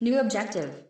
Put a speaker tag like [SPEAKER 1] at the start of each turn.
[SPEAKER 1] New objective.